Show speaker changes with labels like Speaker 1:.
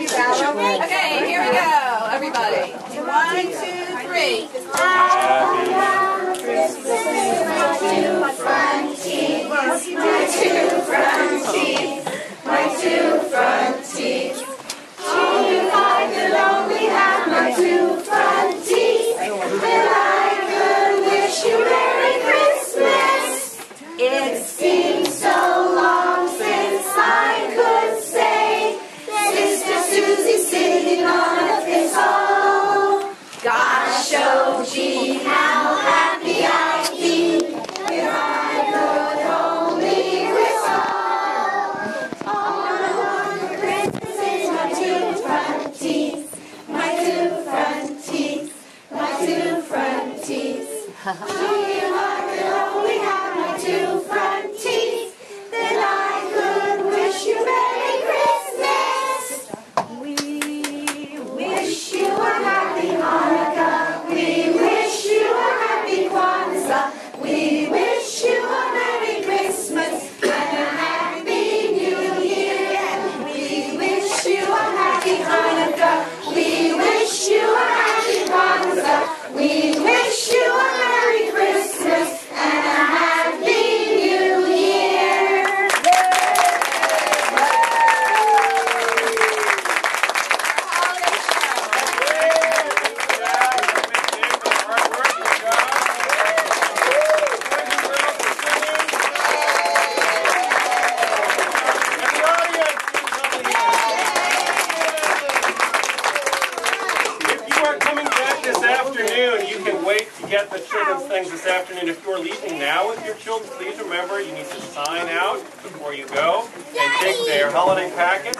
Speaker 1: you, Val. Okay, here we go, everybody. One, two, three.
Speaker 2: It If I could only have my two front
Speaker 3: wait to get the children's things this afternoon. If you are leaving now with your children, please remember you need to sign out before you go and take their holiday packets.